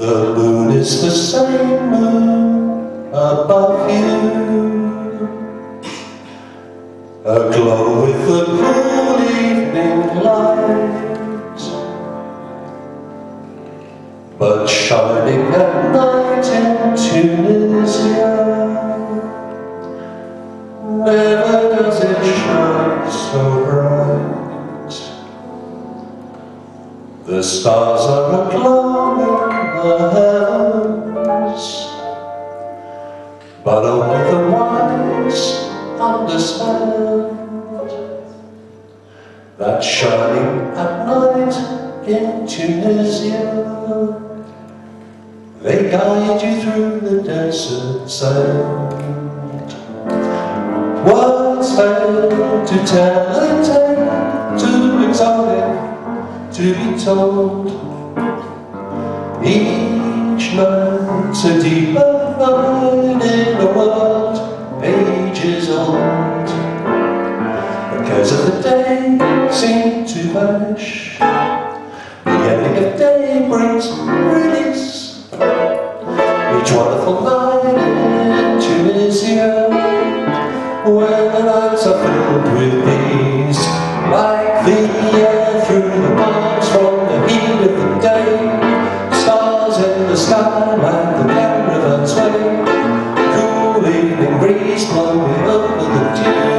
The moon is the same moon above you. Aglow with the cool evening light. But shining at night in Tunisia Never does it shine so bright. The stars are aglow That shining at night in Tunisia. They guide you through the desert sand. Words fail to tell a tale Too exotic to be told. Each night's a deeper The ending of day brings release Each wonderful night in Tunisia when the nights are filled with peace Like the air through the bars from the heat of the day Stars in the sky like the caravan sway Cool evening breeze blowing over the dune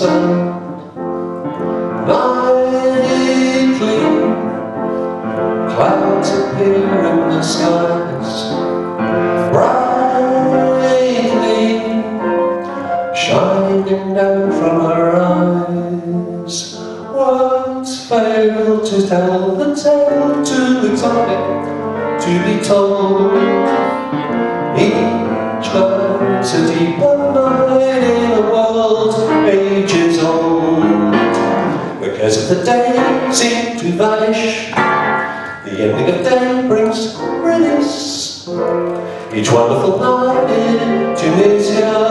sun. Nightly clouds appear in the skies. Brightly shining down from her eyes. Words fail to tell the tale too exotic to be told. Each night's a deeper the day seem to vanish, the ending of day brings release. Each wonderful night in Tunisia